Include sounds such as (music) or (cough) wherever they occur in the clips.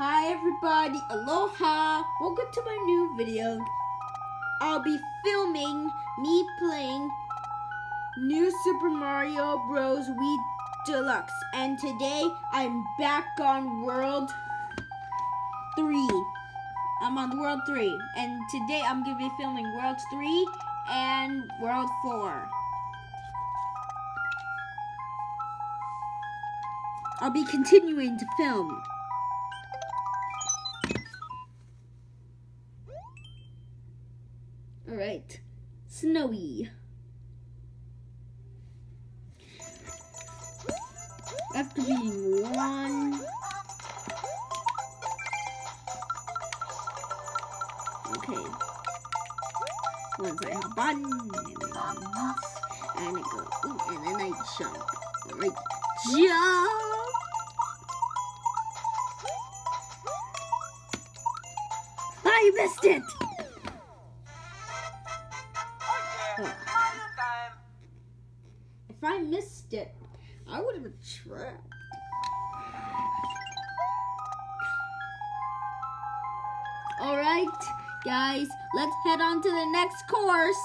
Hi everybody, aloha! Welcome to my new video. I'll be filming me playing New Super Mario Bros. Wii Deluxe. And today I'm back on World 3. I'm on World 3. And today I'm going to be filming World 3 and World 4. I'll be continuing to film. Snowy. After being one. Okay. Once I hop on, and then and I go, ooh, and then I jump. Alright, jump! I missed it! It, I would have been trapped. Alright, guys, let's head on to the next course.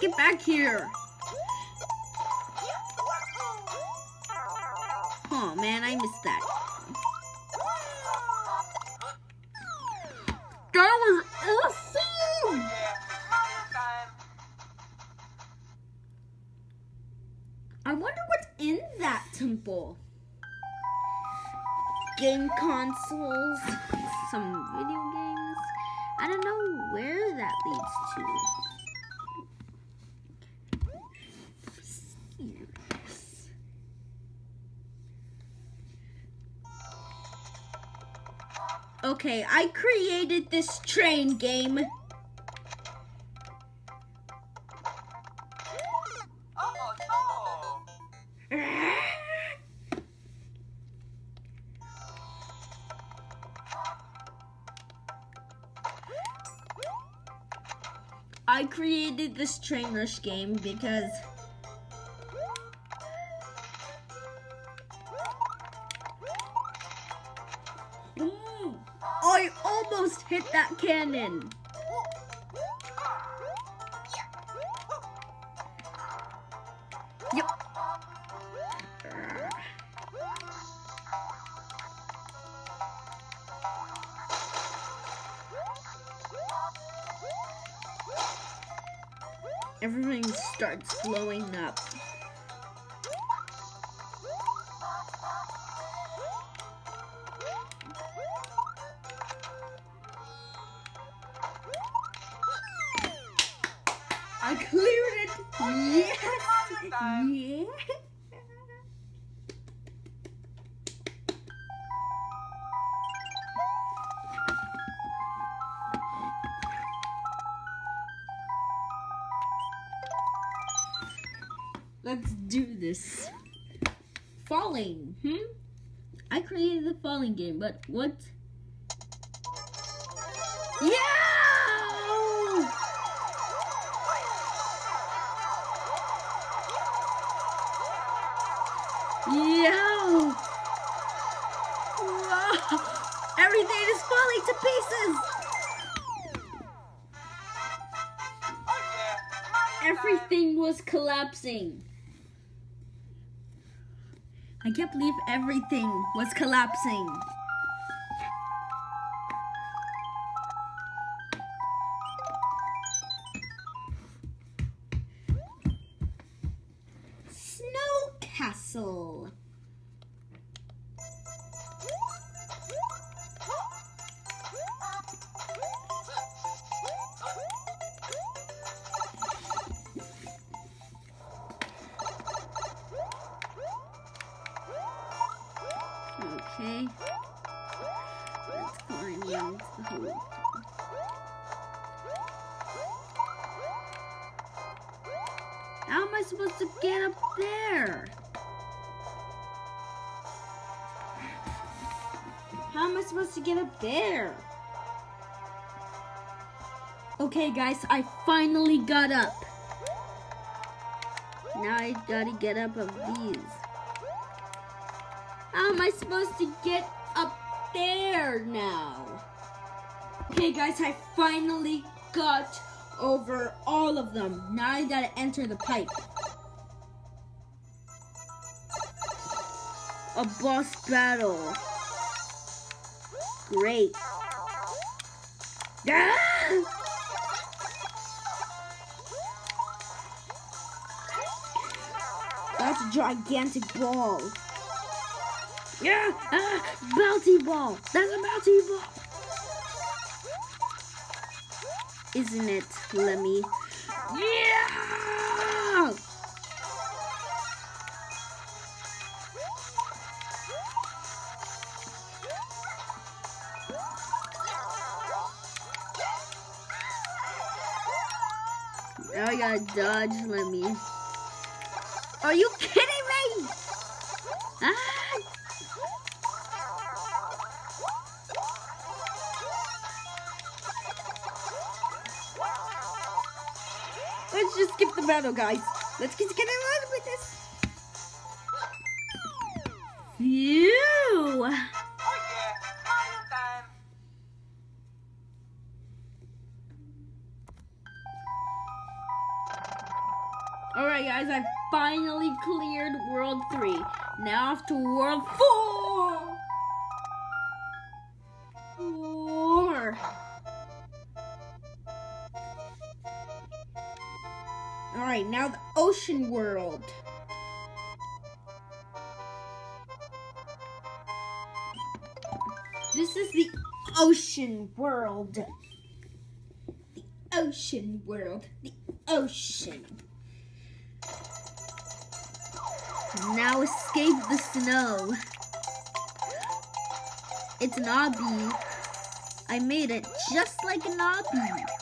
Get back here. Oh man, I missed that. That was awesome! I wonder what's in that temple. Game consoles, some video games. I don't know where that leads to. Okay, I created this train game. I created this train rush game because cannon. Yep. Everything starts blowing up. (laughs) Let's do this. Falling. Hmm? I created the falling game, but what? Yeah! Yeah! Wow. Everything is falling to pieces! Everything was collapsing. I can't believe everything was collapsing. Snow Castle. I supposed to get up there? How am I supposed to get up there? Okay, guys, I finally got up. Now I gotta get up of these. How am I supposed to get up there now? Okay, guys, I finally got over all of them. Now I gotta enter the pipe. A boss battle. Great. Ah! That's a gigantic ball. Yeah, ah, bouncy ball. That's a bouncy ball. Isn't it, Lemmy? Yeah! Now I gotta dodge Lemmy. Are you kidding me? Ah! Just skip the battle, guys. Let's just get on with this. Yeah, Alright, guys, I finally cleared World 3. Now off to World 4! Now the Ocean World. This is the Ocean World. The Ocean World. The Ocean. Now escape the snow. It's an obby. I made it just like an obby.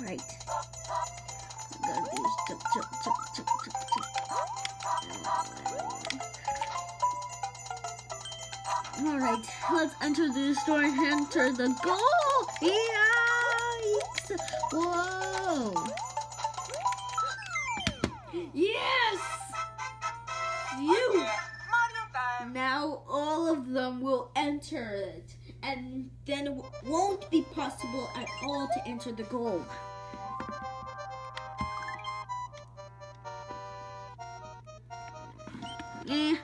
Right. Gotta do is jump, jump, jump, jump, jump, jump. Alright, let's enter the store and enter the goal! Yikes! Whoa! Then it won't be possible at all to enter the goal. Eh.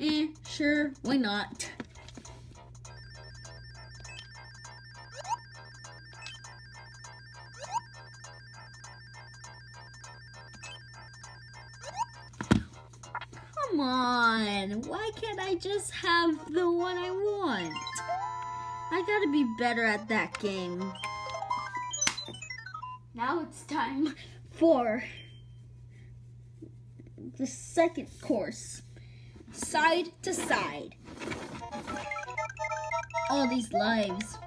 Eh, sure, why not? On, why can't I just have the one I want? I gotta be better at that game. Now it's time for the second course. Side to side. All these lives.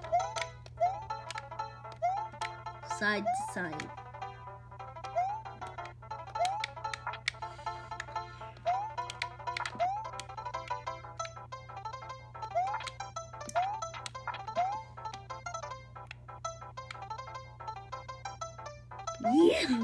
Side to side. Yeah.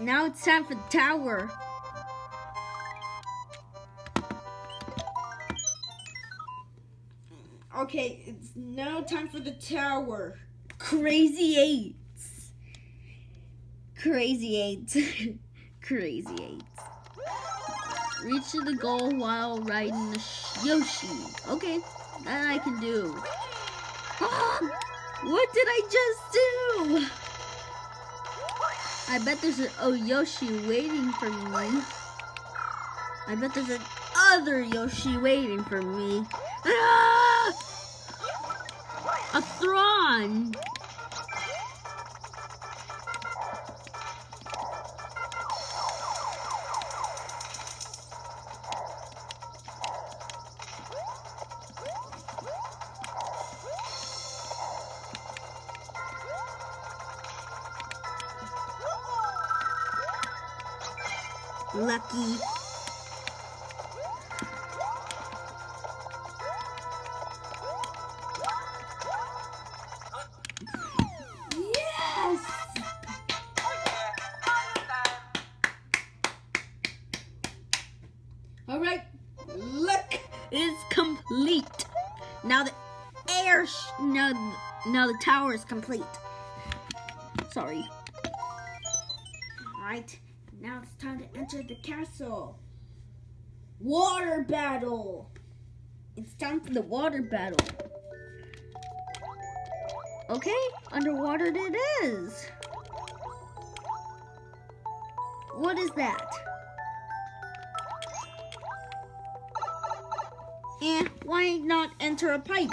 Now it's time for the tower. Okay, it's now time for the tower. Crazy eights. Crazy eights. (laughs) Crazy eights. Reach the goal while riding the Yoshi. Okay, that I can do. (gasps) What did I just do? I bet there's a oh, Yoshi waiting for me. I bet there's an other Yoshi waiting for me. Ah! A Thron! Lucky. Now the tower is complete. Sorry. All right, now it's time to enter the castle. Water battle. It's time for the water battle. Okay, underwater it is. What is that? And why not enter a pipe?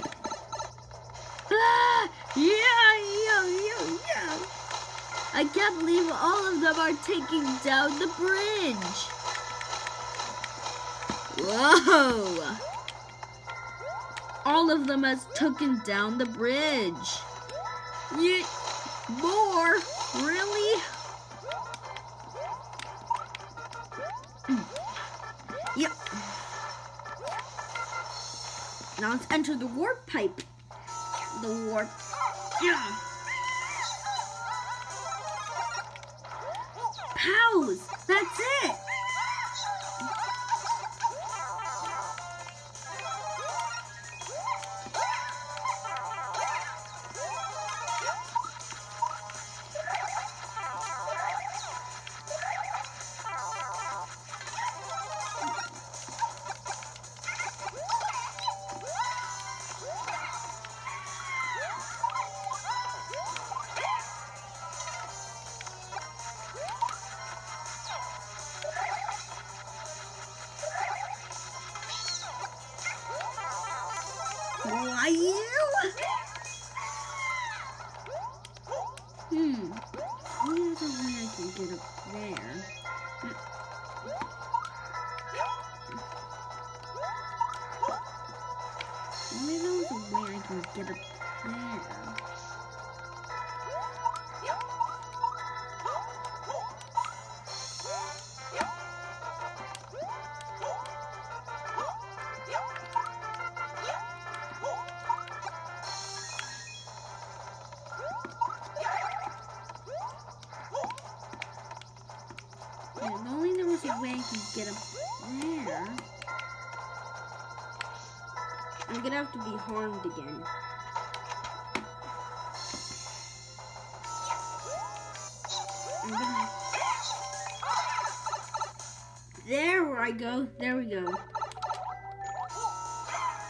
Ah! (laughs) Yeah, yeah, yeah, yeah. I can't believe all of them are taking down the bridge. Whoa! All of them has taken down the bridge. Yeah, more? Really? Yep. Now let's enter the warp pipe. The warp. Yeah. Pause. That's it. Why you? Get up there. I'm gonna have to be harmed again. Gonna... There I go. There we go.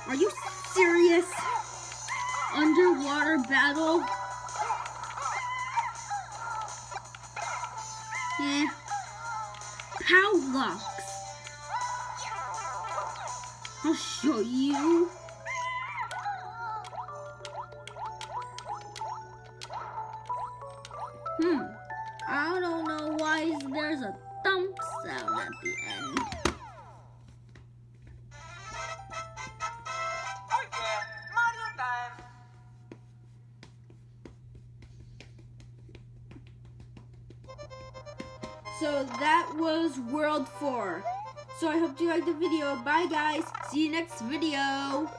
Are you serious? Underwater battle? Yeah. Pow. I'll show you. Hmm. I don't know why there's a thump sound at the end. That was World 4. So I hope you liked the video. Bye guys. See you next video.